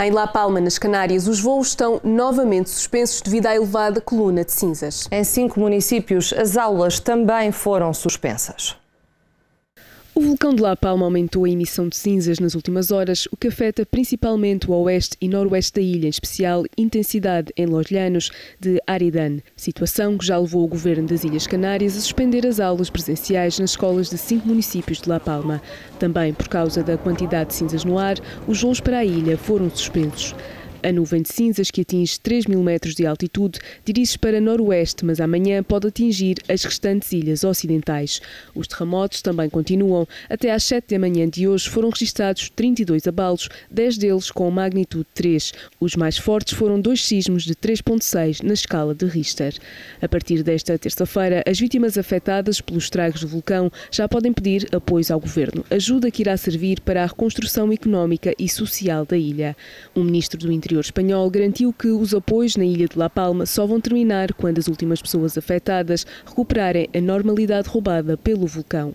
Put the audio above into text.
Em La Palma, nas Canárias, os voos estão novamente suspensos devido à elevada coluna de cinzas. Em cinco municípios, as aulas também foram suspensas. O vulcão de La Palma aumentou a emissão de cinzas nas últimas horas, o que afeta principalmente o oeste e noroeste da ilha, em especial intensidade em Los Llanos de Aridan, situação que já levou o governo das Ilhas Canárias a suspender as aulas presenciais nas escolas de cinco municípios de La Palma. Também por causa da quantidade de cinzas no ar, os voos para a ilha foram suspensos. A nuvem de cinzas, que atinge 3 mil metros de altitude, dirige-se para noroeste, mas amanhã pode atingir as restantes ilhas ocidentais. Os terremotos também continuam. Até às 7 da manhã de hoje foram registrados 32 abalos, 10 deles com magnitude 3. Os mais fortes foram dois sismos de 3.6 na escala de Richter. A partir desta terça-feira, as vítimas afetadas pelos estragos do vulcão já podem pedir apoio ao governo, ajuda que irá servir para a reconstrução económica e social da ilha. O ministro do Interior Interior espanhol garantiu que os apoios na ilha de La Palma só vão terminar quando as últimas pessoas afetadas recuperarem a normalidade roubada pelo vulcão.